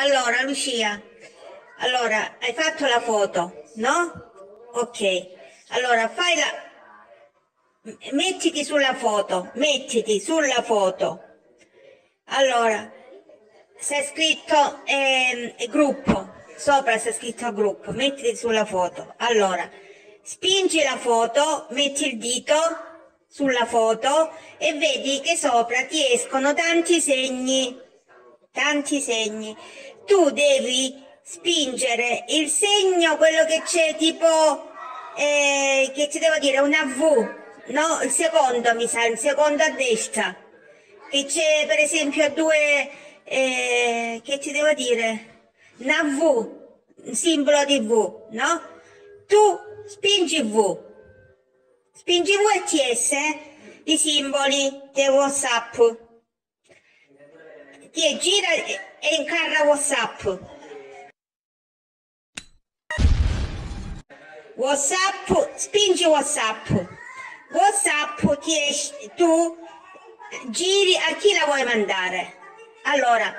Allora, Lucia, allora, hai fatto la foto, no? Ok. Allora, fai la... Mettiti sulla foto, mettiti sulla foto. Allora, c'è scritto ehm, gruppo, sopra c'è scritto gruppo, mettiti sulla foto. Allora, spingi la foto, metti il dito sulla foto e vedi che sopra ti escono tanti segni, tanti segni. Tu devi spingere il segno, quello che c'è tipo, eh, che ti devo dire, una V, no? Il secondo mi sa, il secondo a destra, che c'è per esempio due, eh, che ti devo dire, una V, un simbolo di V, no? Tu spingi V, spingi V e TS, i simboli di WhatsApp. Ti gira e e incarra WhatsApp. WhatsApp, spingi WhatsApp. WhatsApp ti esce, tu giri a chi la vuoi mandare. Allora,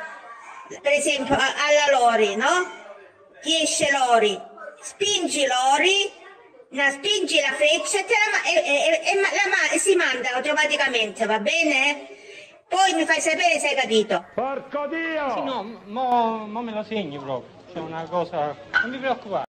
per esempio alla Lori, no? Ti esce Lori, spingi Lori, la, spingi la freccia e, la, e- e- e- e la si manda automaticamente, va bene? Poi mi fai sapere se hai capito. Porco Dio! Sì, no, mo, mo me lo segni proprio. C'è una cosa. Non mi preoccupare.